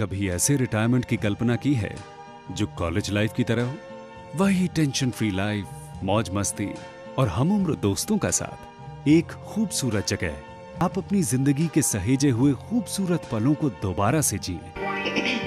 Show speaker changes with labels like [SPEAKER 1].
[SPEAKER 1] कभी ऐसे रिटायरमेंट की कल्पना की है जो कॉलेज लाइफ की तरह हो? वही टेंशन फ्री लाइफ मौज मस्ती और हम उम्र दोस्तों का साथ। एक खूबसूरत जगह आप अपनी ज़िंदगी के सहेजे हुए खूबसूरत पलों को दोबारा से जिए।